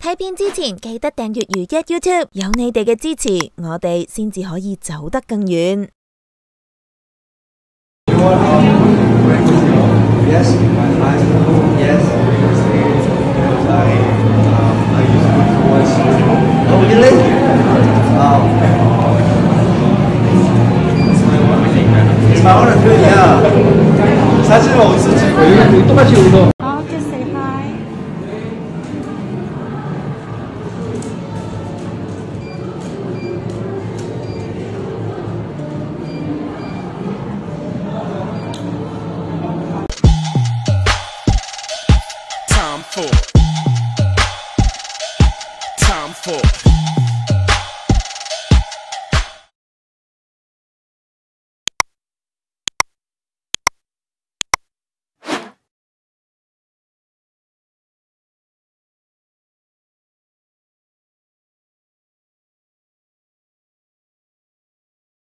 睇片之前记得订阅如一 YouTube，有你哋嘅支持，我哋先至可以走得更远。 Yes, yes. I, um, I used to watch. Oh, really? Wow. It's my honor too, yeah. 사실은 어디서 찍고 여기 똑같이 오고. Oh, Time for. Time for.